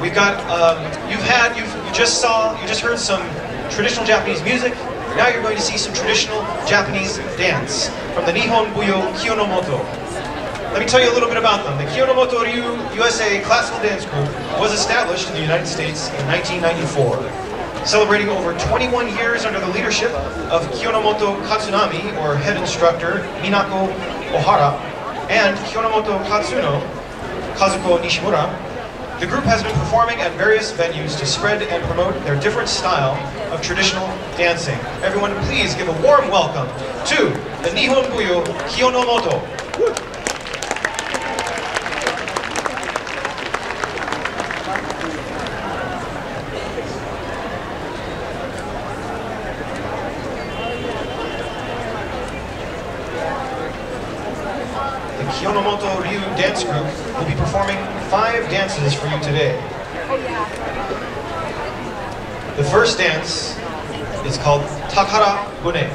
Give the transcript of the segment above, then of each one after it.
We've got, um, you've had, you've, you just saw, you just heard some traditional Japanese music. Now you're going to see some traditional Japanese dance from the Nihon Buyo Kiyonomoto. Let me tell you a little bit about them. The Kiyonomoto Ryu USA Classical Dance Group was established in the United States in 1994, celebrating over 21 years under the leadership of Kiyonomoto Katsunami, or head instructor Minako Ohara, and Kiyonomoto Katsuno, Kazuko Nishimura. The group has been performing at various venues to spread and promote their different style of traditional dancing. Everyone, please give a warm welcome to the Nihon Buyo Kiyonomoto. The Kiyonomoto Ryu Dance Group will be performing five dances for you today. The first dance is called Takara Bune.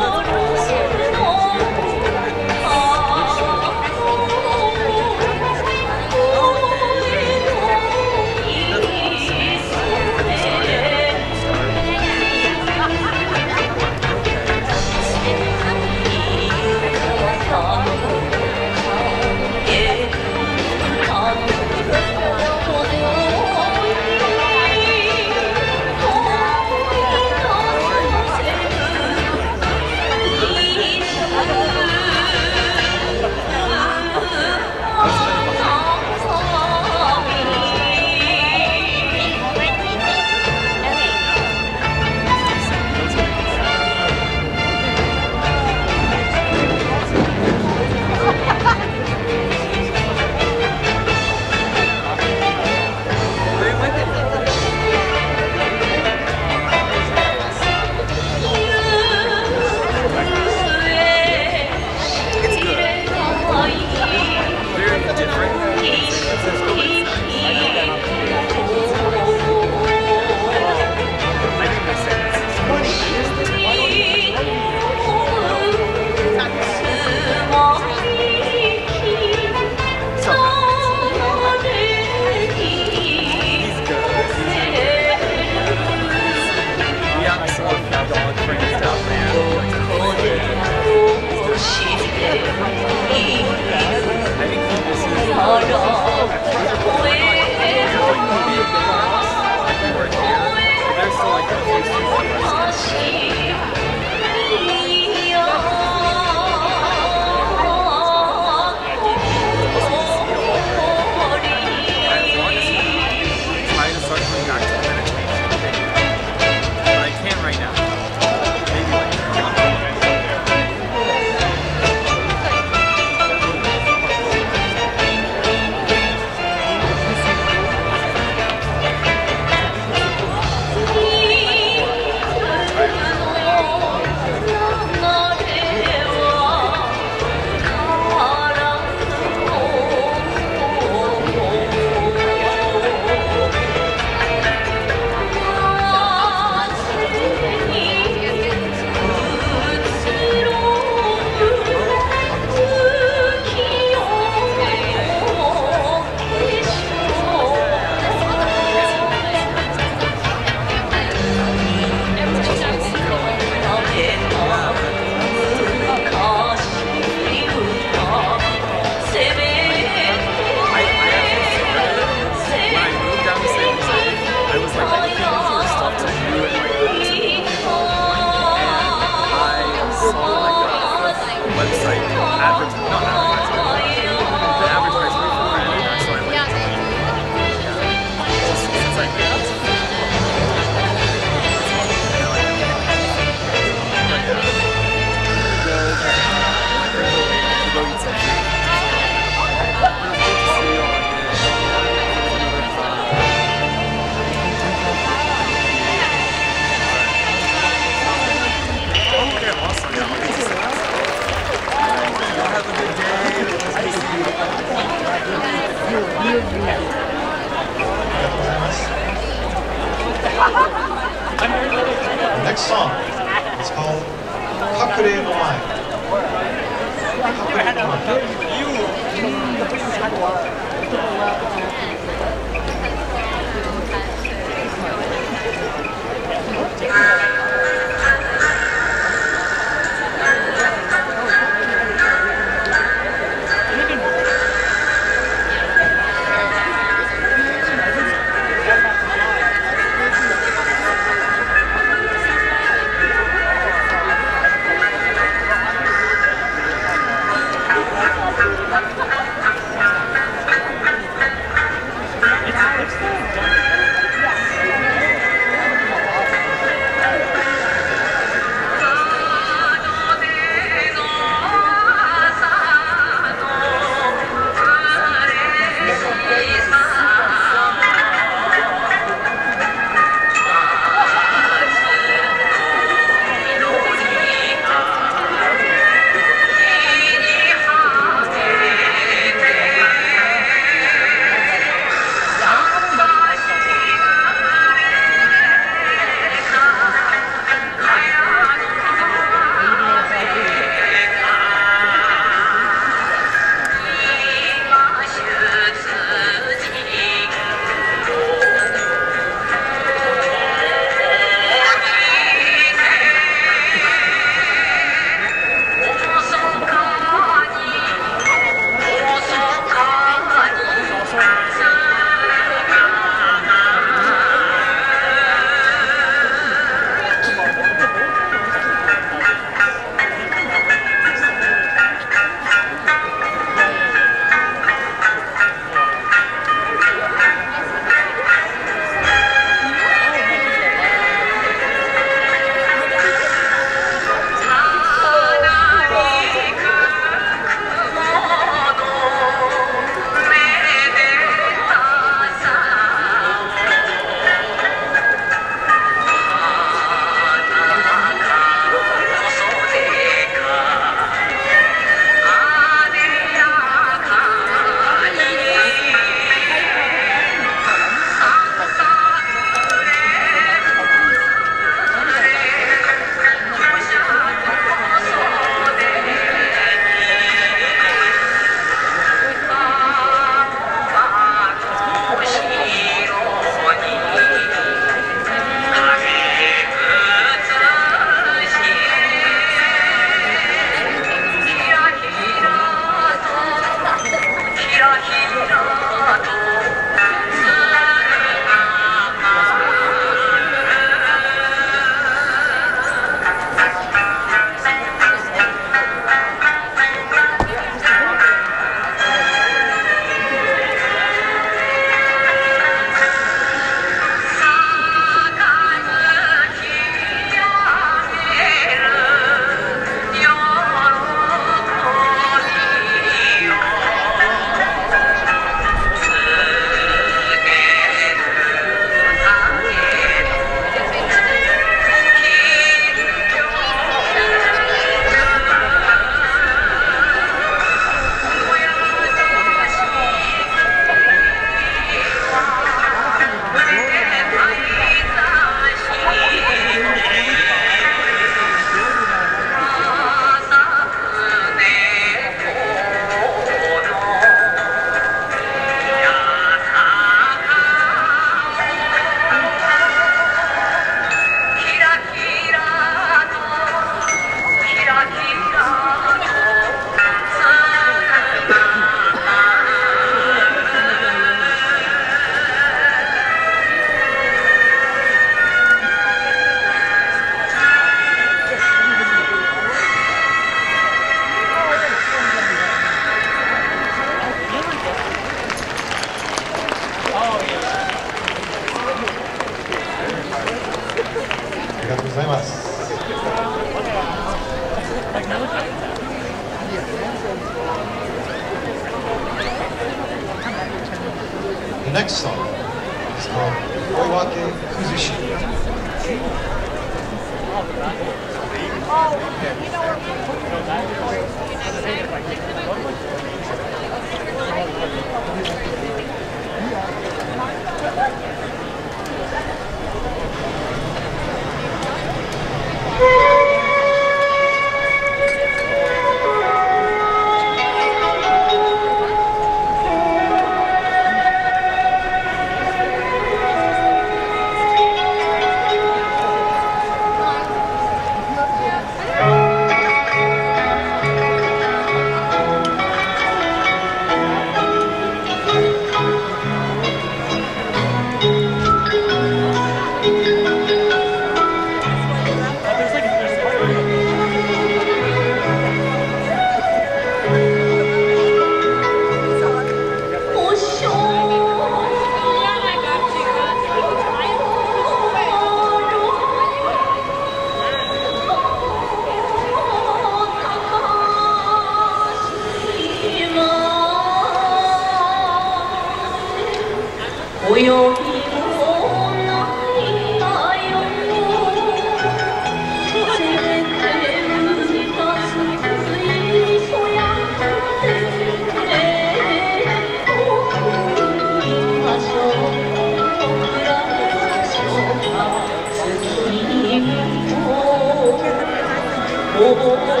Thank you.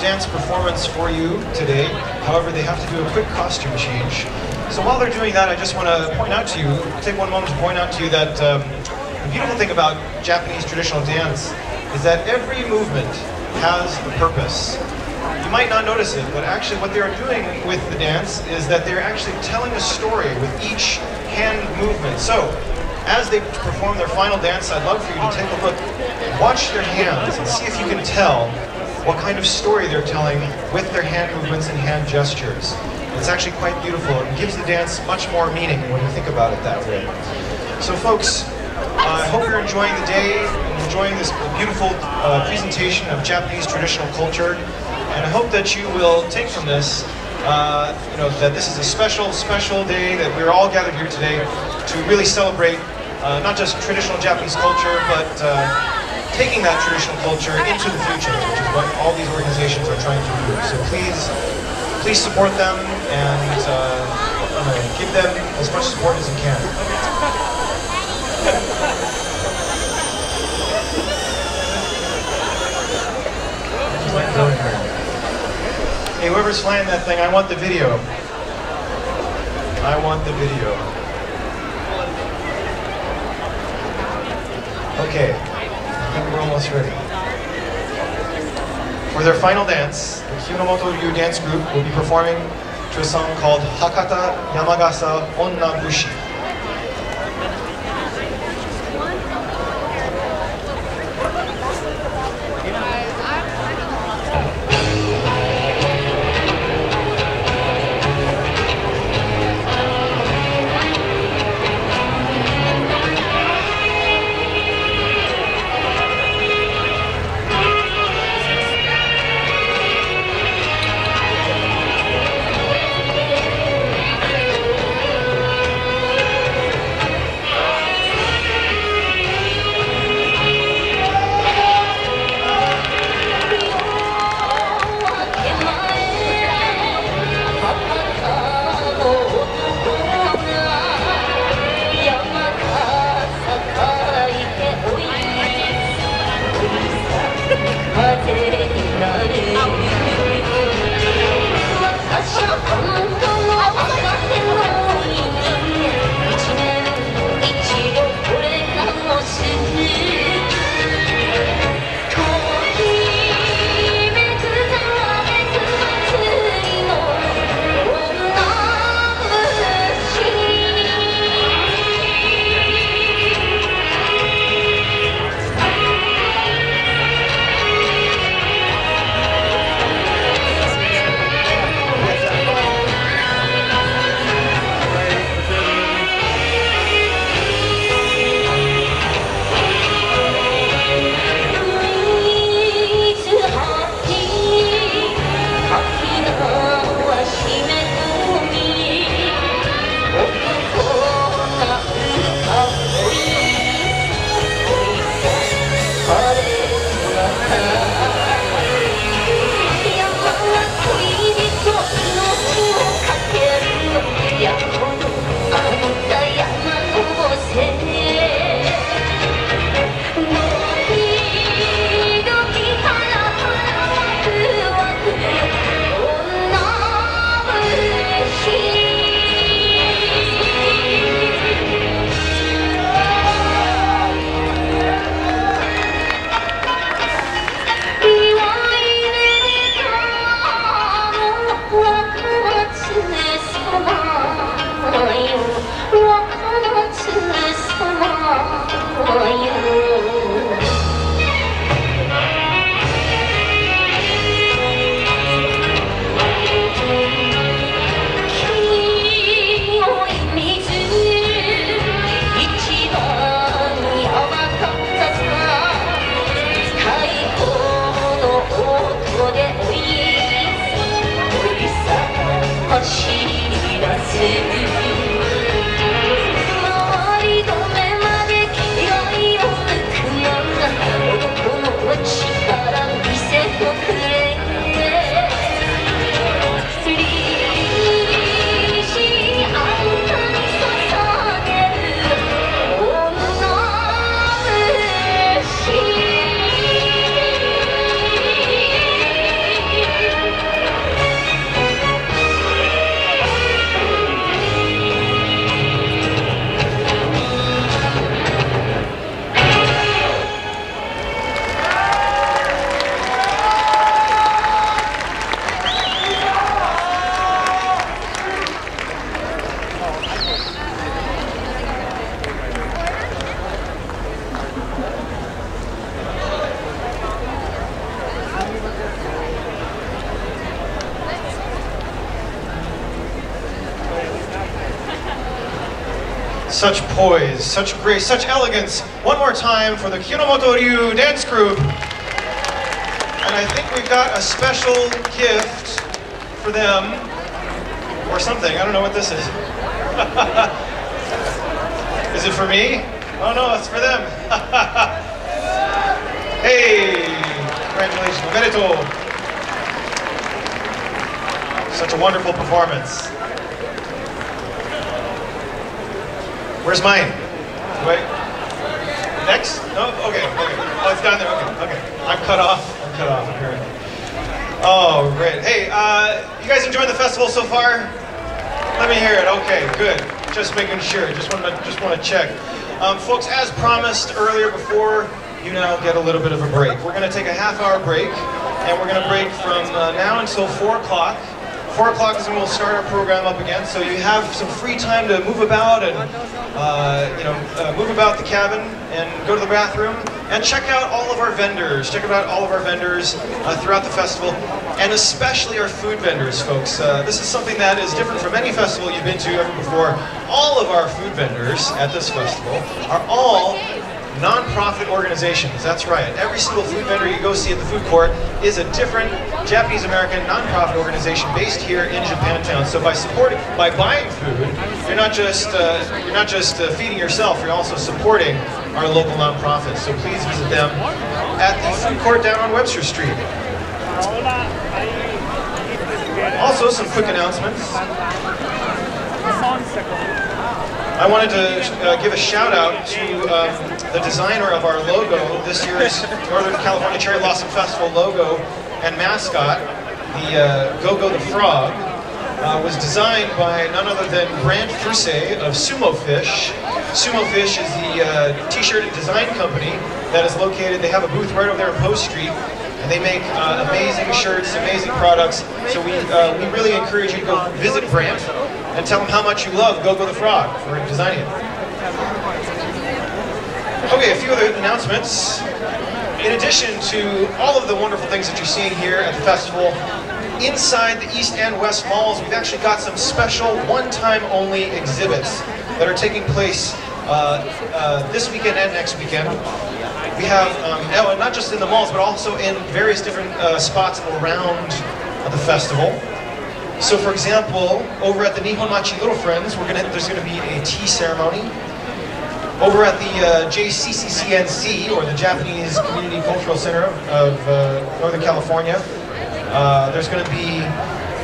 Dance performance for you today. However, they have to do a quick costume change. So while they're doing that, I just want to point out to you, take one moment to point out to you that um, the beautiful thing about Japanese traditional dance is that every movement has a purpose. You might not notice it, but actually what they're doing with the dance is that they're actually telling a story with each hand movement. So, as they perform their final dance, I'd love for you to take a look, watch their hands, and see if you can tell what kind of story they're telling with their hand movements and hand gestures. It's actually quite beautiful. It gives the dance much more meaning when you think about it that way. So folks, I hope you're enjoying the day and enjoying this beautiful uh, presentation of Japanese traditional culture. And I hope that you will take from this, uh, you know, that this is a special, special day that we're all gathered here today to really celebrate uh, not just traditional Japanese culture, but uh, taking that traditional culture into the future, what all these organizations are trying to do. So please, please support them and uh, give them as much support as you can. Hey, whoever's flying that thing, I want the video. I want the video. Okay, I think we're almost ready. For their final dance, the Kiyonomoto Ryu dance group will be performing to a song called Hakata Yamagasa Onna Bushi. Such grace, such elegance. One more time for the Kiyonomoto Ryu dance group. And I think we've got a special gift for them, or something. I don't know what this is. is it for me? Oh no, it's for them. hey, congratulations, omedetou. Such a wonderful performance. Where's mine? Wait. Next? No? Okay, okay. Oh, it's down there. Okay, okay. I'm cut off. I'm cut off, apparently. Oh, great. Hey, uh, you guys enjoying the festival so far? Let me hear it. Okay, good. Just making sure. Just want to just want to check. Um, folks, as promised earlier before, you now get a little bit of a break. We're going to take a half hour break, and we're going to break from uh, now until 4 o'clock. 4 o'clock is when we'll start our program up again, so you have some free time to move about and, uh, you know, uh, move about the cabin and go to the bathroom and check out all of our vendors. Check out all of our vendors uh, throughout the festival, and especially our food vendors, folks. Uh, this is something that is different from any festival you've been to ever before. All of our food vendors at this festival are all non-profit organizations. That's right. Every single food vendor you go see at the food court is a different Japanese-American non-profit organization based here in Japantown. So by supporting, by buying food, you're not just uh, you're not just uh, feeding yourself. You're also supporting our local non-profits. So please visit them at the food court down on Webster Street. Also, some quick announcements. I wanted to uh, give a shout out to um, the designer of our logo, this year's Northern California Cherry Blossom Festival logo and mascot, the uh, Go-Go the Frog, uh, was designed by none other than Grant Fusay of Sumo Fish. Sumo Fish is the uh, t-shirt and design company that is located, they have a booth right over there on Post Street, and they make uh, amazing shirts, amazing products. So we, uh, we really encourage you to go visit Grant and tell him how much you love Go-Go the Frog for designing it. Okay, a few other announcements. In addition to all of the wonderful things that you're seeing here at the festival, inside the East and West malls, we've actually got some special one-time only exhibits that are taking place uh, uh, this weekend and next weekend. We have, um, not just in the malls, but also in various different uh, spots around the festival. So for example, over at the Nihon Machi Little Friends, we're gonna, there's going to be a tea ceremony. Over at the uh, JCCCNC, or the Japanese Community Cultural Center of uh, Northern California, uh, there's going to be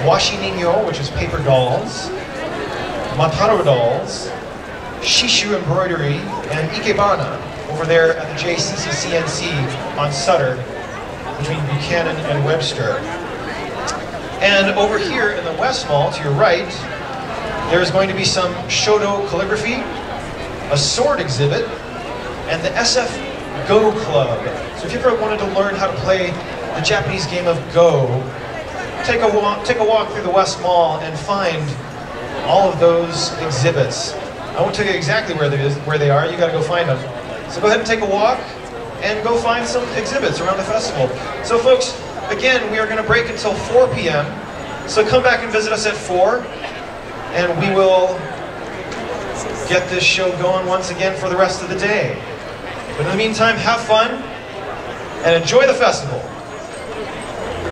washi ningyo, which is paper dolls, mataro dolls, shishu embroidery, and ikebana over there at the JCCCNC on Sutter between Buchanan and Webster. And over here in the West Mall, to your right, there's going to be some Shodo calligraphy, a sword exhibit, and the SF Go Club. So if you ever wanted to learn how to play the Japanese game of Go, take a walk, take a walk through the West Mall and find all of those exhibits. I won't tell you exactly where they, where they are, you gotta go find them. So go ahead and take a walk and go find some exhibits around the festival. So folks, Again, we are going to break until 4 p.m. So come back and visit us at 4, and we will get this show going once again for the rest of the day. But in the meantime, have fun and enjoy the festival.